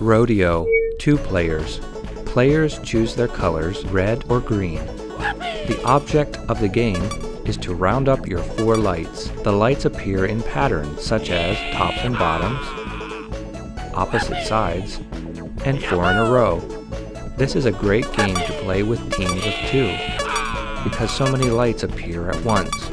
Rodeo, two players. Players choose their colors, red or green. The object of the game is to round up your four lights. The lights appear in patterns such as tops and bottoms, opposite sides, and four in a row. This is a great game to play with teams of two, because so many lights appear at once.